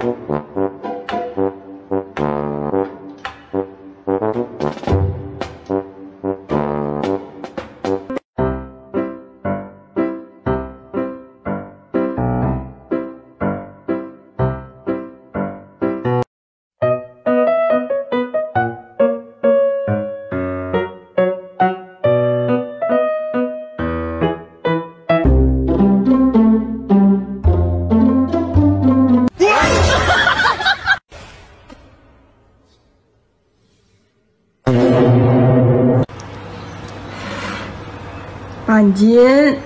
Thank. 半斤。